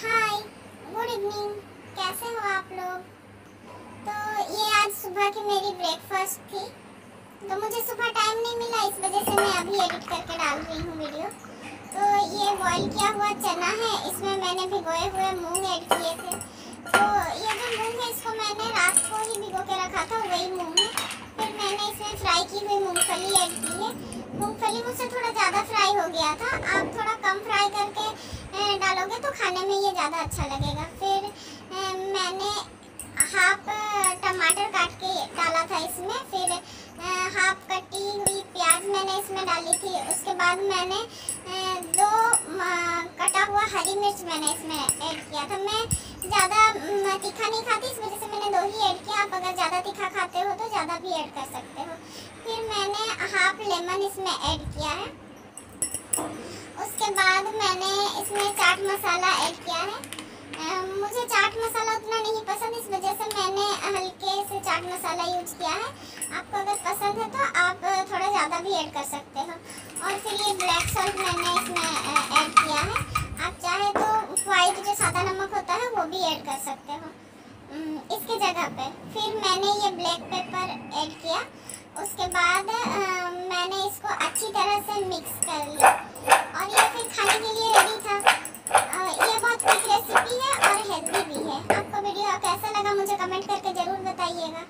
Hi good evening कैसे हो आप लोग? तो ये आज सुबह की मेरी ब्रेकफास्ट थी। तो मुझे सुबह टाइम नहीं मिला, इस वजह से मैं अभी एडिट करके डाल रही हूँ वीडियो तो ये बॉईल किया हुआ चना है, इसमें मैंने भिगोए हुए मूंग ऐड किए थे। तो ये जो मूंग है, इसको मैंने रात को ही भिगो के रखा था, वही मूंग है। फिर मैंने इसमें फ्राई की हुई मूँगफली ऐड की है। मूँगफली मुझसे थोड़ा ज़्यादा फ्राई हो गया था। आप थोड़ा कम फ्राई करके डालोगे तो खाने में ये ज़्यादा अच्छा लगेगा। फिर मैंने हाफ़ टमाटर काट के डाला था इसमें। फिर हाफ़ कटी हुई प्याज मैंने इसमें डाली थी। उसके बाद मैंने दो कटा हुआ हरी मिर्च मैंने इसमें ऐड किया था। मैं ज़्यादा तीखा नहीं खाती, इस वजह से मैंने दो ही ऐड किया। आप अगर ज़्यादा तीखा खाते हो तो ज़्यादा भी ऐड कर सकते हो। फिर मैंने हाफ़ लेमन इसमें ऐड किया है। उसके बाद मैंने इसमें चाट मसाला ऐड किया है। मुझे चाट मसाला उतना नहीं पसंद इस वजह से मैंने हल्के से चाट मसाला यूज़ किया है। आपको अगर पसंद है तो आप थोड़ा ज़्यादा भी ऐड कर सकते हो। और फिर ये ब्लैक सॉल्ट मैंने इसमें ऐड किया है। आप चाहे तो वाइट जो सादा नमक होता है वो भी ऐड कर सकते हो। इसके जगह पे। फिर मैंने ये ब्लैक पेपर ऐड किया। उसके बाद आ, मैंने इसको अच्छी तरह से मिक्स कर लिया। कमेंट करके ज़रूर बताइएगा।